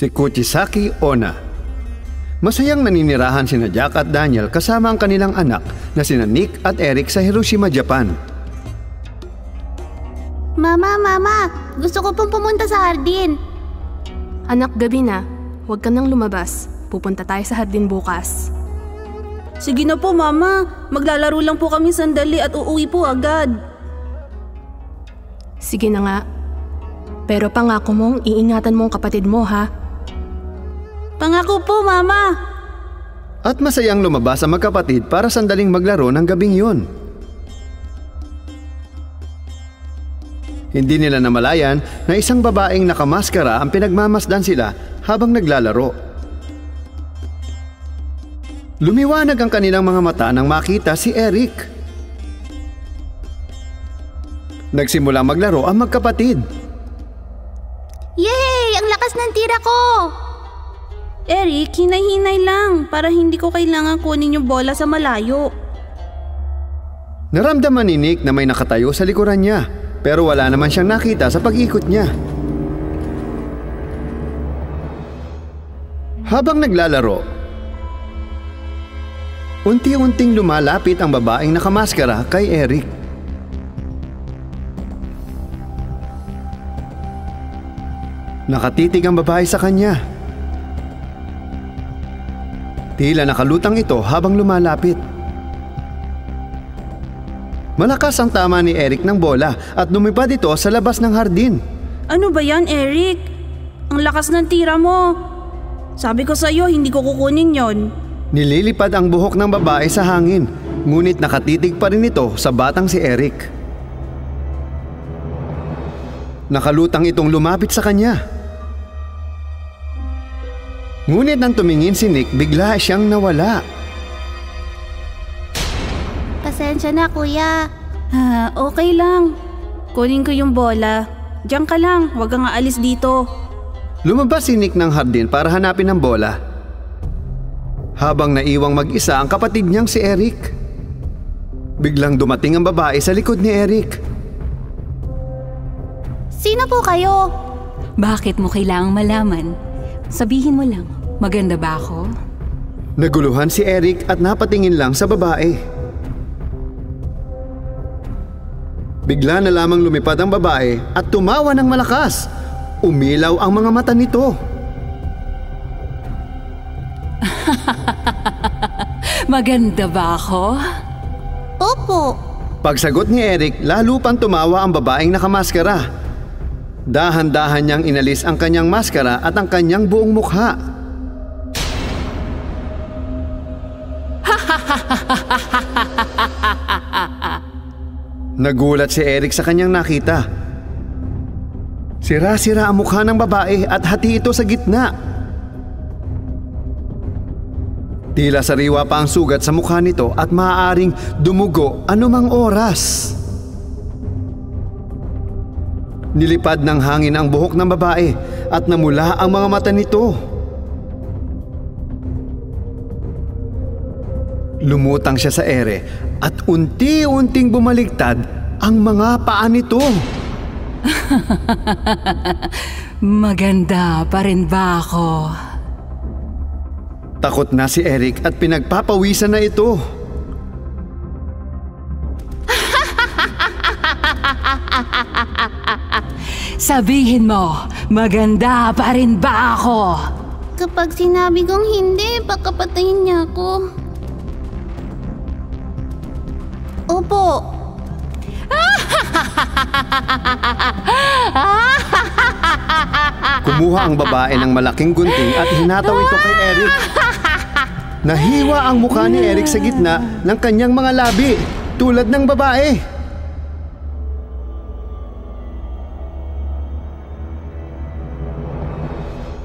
Si Kuchisaki Ona. Masayang naninirahan sina Jack at Daniel kasama ang kanilang anak na sina Nick at Eric sa Hiroshima, Japan. Mama, mama, gusto ko pong pumunta sa hardin. Anak, gabi na. Huwag ka nang lumabas. Pupunta tayo sa hardin bukas. Sige na po mama, maglalaro lang po kami sandali at uuwi po agad. Sige na nga. Pero pangako mong iingatan mo ang kapatid mo ha. Pangako po mama. At masayang lumabas ang magkapatid para sandaling maglaro ng gabing yun. Hindi nila namalayan na isang babaeng nakamaskara ang pinagmamasdan sila habang naglalaro. Lumiwanag ang kanilang mga mata nang makita si Eric. Nagsimulang maglaro ang magkapatid. Yay! Ang lakas ng tira ko! Eric, hinay-hinay lang para hindi ko kailangan kunin yung bola sa malayo. Naramdaman ni Nick na may nakatayo sa likuran niya pero wala naman siyang nakita sa pag-ikot niya. Habang naglalaro, unti-unting lumalapit ang babaeng nakamaskara kay Eric. Nakatitig ang babae sa kanya. Tila nakalutang ito habang lumalapit. Malakas ang tama ni Eric ng bola at lumipad ito sa labas ng hardin. Ano ba yan, Eric? Ang lakas ng tira mo. Sabi ko sa'yo, hindi ko kukunin yon. Nililipad ang buhok ng babae sa hangin, ngunit nakatitig pa rin ito sa batang si Eric. Nakalutang itong lumapit sa kanya. Ngunit nang tumingin si Nick, bigla siyang nawala. Pasensya na, kuya. Ah, okay lang. Kunin ko yung bola. Diyan ka lang, huwag kang aalis dito. Lumabas si Nick ng hardin para hanapin ang bola. Habang naiwang mag-isa ang kapatid niyang si Eric. Biglang dumating ang babae sa likod ni Eric. Sino po kayo? Bakit mo kailangang malaman? Sabihin mo lang, maganda ba ako? Naguluhan si Eric at napatingin lang sa babae. Bigla na lamang lumipad ang babae at tumawa ng malakas. Umilaw ang mga mata nito. Maganda ba ako? Opo. Pagsagot ni Eric, lalo pang tumawa ang babaeng nakamaskara. Dahan-dahan niyang inalis ang kanyang maskara at ang kanyang buong mukha. Nagulat si Eric sa kanyang nakita. Sira-sira ang mukha ng babae at hati ito sa gitna. Tila sariwa pa ang sugat sa mukha nito at maaaring dumugo anumang oras. Nilipad ng hangin ang buhok ng babae at namula ang mga mata nito. Lumutang siya sa ere at unti-unting bumaligtad ang mga paa nito. Maganda pa rin ba ako? Takot na si Eric at pinagpapawisan na ito. Sabihin mo, maganda pa rin ba ako? Kapag sinabi kong hindi, baka patayin niya ako. Opo. Kumuha ang babae ng malaking gunting at hinataw ito kay Eric. Nahiwa ang mukha ni Eric sa gitna ng kanyang mga labi, tulad ng babae.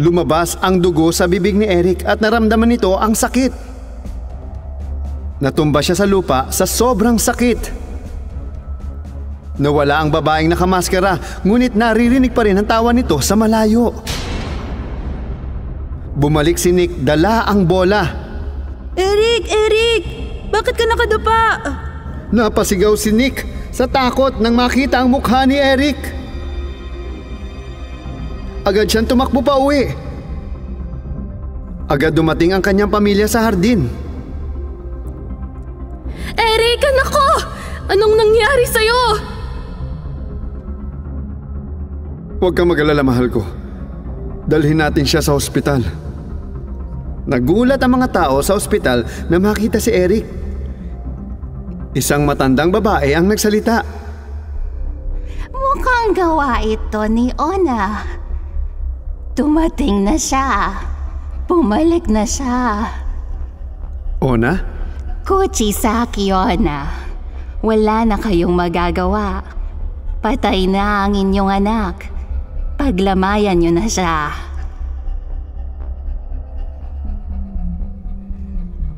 Lumabas ang dugo sa bibig ni Eric at naramdaman nito ang sakit. Natumba siya sa lupa sa sobrang sakit. Nawala ang babaeng nakamaskara ngunit naririnig pa rin ang tawa nito sa malayo. Bumalik si Nick, dala ang bola. Eric! Eric! Bakit ka nakadapa? Napasigaw si Nick sa takot nang makita ang mukha ni Eric. Agad siyang tumakbo pa uwi. Agad dumating ang kanyang pamilya sa hardin. Eric, anak ko! Anong nangyari sa'yo? Huwag kang mag-alala, mahal ko. Dalhin natin siya sa ospital. Nagulat ang mga tao sa ospital na makita si Eric. Isang matandang babae ang nagsalita. Mukhang gawa ito ni Ona. Dumating na siya. Bumalik na siya. Ona? Kuchisaki, Ona. Wala na kayong magagawa. Patay na ang inyong anak. Paglamayan niyo na siya.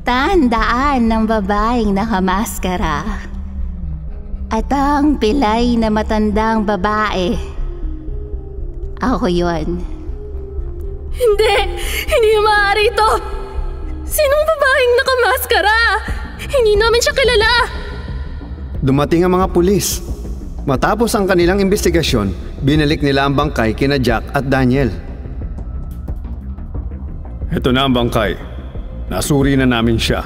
Tandaan ng babaeng nakamaskara. At ang pilay na matandang babae. Ako yon. Hindi! Hindi maaari ito! Sinong babaeng nakamaskara? Hindi namin siya kilala! Dumating ang mga pulis. Matapos ang kanilang investigasyon, binalik nila ang bangkay kina Jack at Daniel. Ito na ang bangkay. Nasuri na namin siya.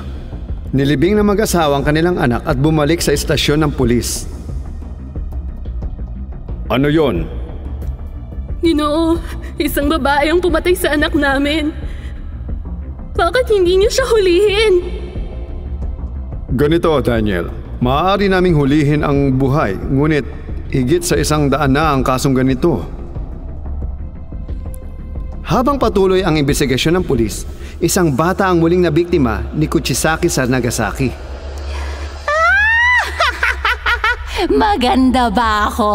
Nilibing ng mag-asawa ang kanilang anak at bumalik sa istasyon ng pulis. Ano yon? Ginoo, isang babae ang pumatay sa anak namin. Bakit hindi niyo siya hulihin? Ganito, Daniel. Maaari naming hulihin ang buhay, ngunit higit sa isang daan na ang kasong ganito. Habang patuloy ang investigasyon ng pulis, isang bata ang muling nabiktima ni Kuchisaki sa Nagasaki. Maganda ba ako?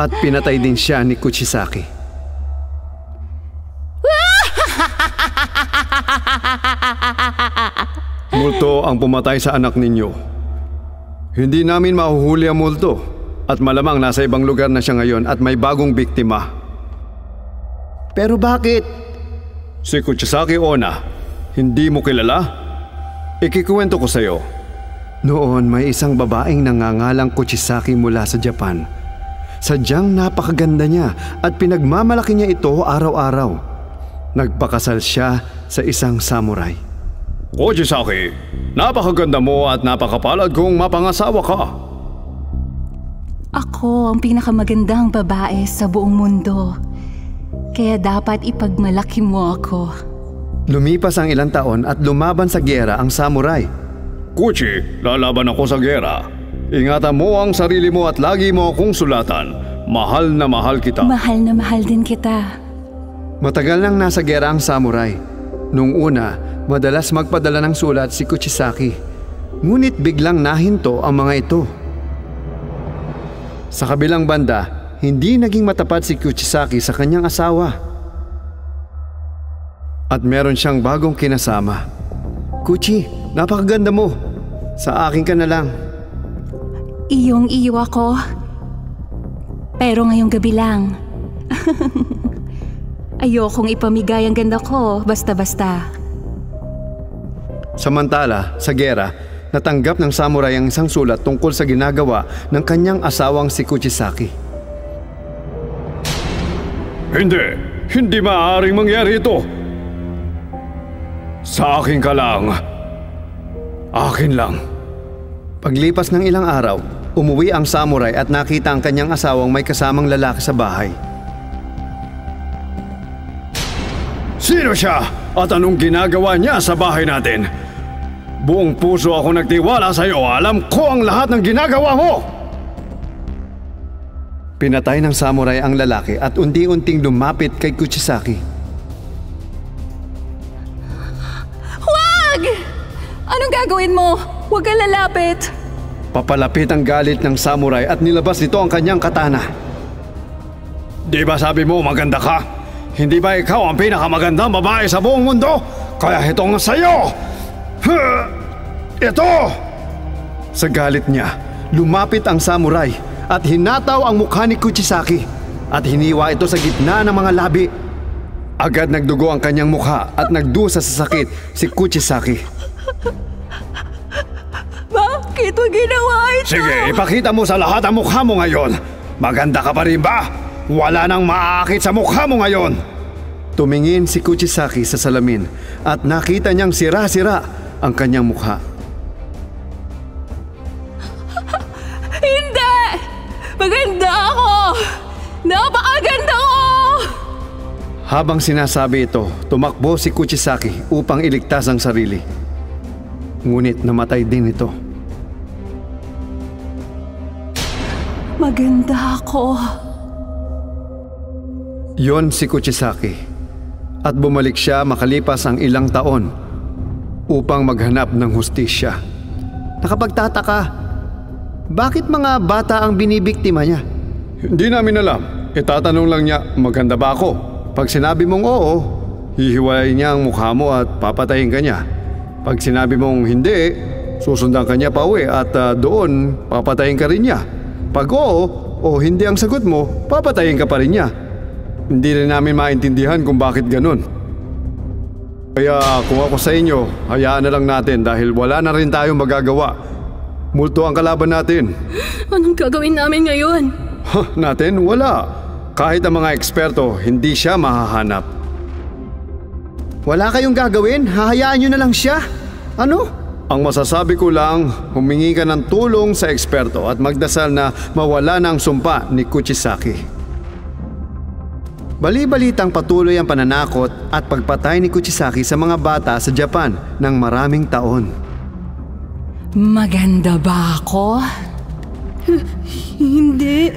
At pinatay din siya ni Kuchisaki. Multo ang pumatay sa anak ninyo. Hindi namin mahuhuli ang multo at malamang nasa ibang lugar na siya ngayon at may bagong biktima. Pero bakit? Si Kuchisaki Ona, hindi mo kilala? Ikikwento ko sa'yo. Noon may isang babaeng nangangalang Kuchisaki mula sa Japan. Sadyang napakaganda niya at pinagmamalaki niya ito araw-araw. Nagpakasal siya sa isang samurai. Kuchisaki, napakaganda mo at napakapalad kong mapangasawa ka. Ako ang pinakamagandang babae sa buong mundo. Kaya dapat ipagmalaki mo ako. Lumipas ang ilang taon at lumaban sa gera ang samurai. Kuchi, lalaban ako sa gera. Ingatan mo ang sarili mo at lagi mo akong sulatan. Mahal na mahal kita. Mahal na mahal din kita. Matagal nang nasa gera ang samurai. Nung una, madalas magpadala ng sulat si Kuchisaki. Ngunit biglang nahinto ang mga ito. Sa kabilang banda, hindi naging matapat si Kuchisaki sa kanyang asawa. At meron siyang bagong kinasama. Kuchi, napakaganda mo. Sa akin ka na lang. Iyong iyo ako. Pero ngayong gabi lang. Ayokong ipamigay ang ganda ko basta-basta. Samantala, sa gera, natanggap ng samurai ang isang sulat tungkol sa ginagawa ng kanyang asawang si Kuchisaki. Hindi! Hindi maaaring mangyari ito! Sa akin ka lang. Akin lang. Paglipas ng ilang araw, umuwi ang samurai at nakita ang kanyang asawang may kasamang lalaki sa bahay. Sino siya? At anong ginagawa niya sa bahay natin? Buong puso ako nagtiwala sa iyo. Alam ko ang lahat ng ginagawa mo! Pinatay ng samurai ang lalaki at unti-unting lumapit kay Kuchisaki. Wag! Anong gagawin mo? Huwag kang lalapit. Papalapit ang galit ng samurai at nilabas nito ang kanyang katana. Di ba sabi mo maganda ka? Hindi ba ikaw ang pinakamagandang babae sa buong mundo? Kaya ito nga sa'yo! Huh! Ito! Sa galit niya, lumapit ang samurai at hinataw ang mukha ni Kuchisaki at hiniwa ito sa gitna ng mga labi. Agad nagdugo ang kanyang mukha at nagdusa sa sakit si Kuchisaki. Bakit mo ginawa ito? Sige, ipakita mo sa lahat ang mukha mo ngayon. Maganda ka pa rin ba? Wala nang maaakit sa mukha mo ngayon. tumingin si Kuchisaki sa salamin at nakita niyang sira-sira ang kanyang mukha. Hindi! Maganda ako! Napakaganda ko! Habang sinasabi ito, tumakbo si Kuchisaki upang iligtas ang sarili. Ngunit namatay din ito. Maganda ako. Yon si Kuchisaki. At bumalik siya makalipas ang ilang taon upang maghanap ng hustisya. Nakapagtataka, bakit mga bata ang binibiktima niya? Hindi namin alam. Itatanong lang niya, maganda ba ako? Pag sinabi mong oo, hihiwalay niya ang mukha mo at papatayin ka niya. Pag sinabi mong hindi, susundan ka niya pa uwi at ah, doon papatayin ka rin niya. Pag oo o hindi ang sagot mo, papatayin ka pa rin niya. Hindi rin namin maintindihan kung bakit ganun. Kaya kung ako sa inyo, hayaan na lang natin dahil wala na rin tayong magagawa. Multo ang kalaban natin. Anong gagawin namin ngayon? Ha, natin? Wala. Kahit ang mga eksperto, hindi siya mahahanap. Wala kayong gagawin? Hahayaan nyo na lang siya? Ano? Ang masasabi ko lang, humingi ka ng tulong sa eksperto at magdasal na mawala ang sumpa ni Kuchisaki. Bali-balitang patuloy ang pananakot at pagpatay ni Kuchisaki sa mga bata sa Japan ng maraming taon. Maganda ba ako? Hindi.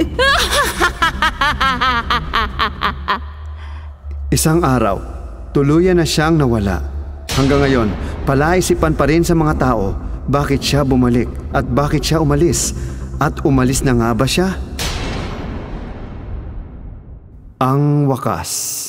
Isang araw, tuluyan na siyang nawala. Hanggang ngayon, palaisipan pa rin sa mga tao bakit siya bumalik at bakit siya umalis. At umalis na nga ba siya? Ang wakas.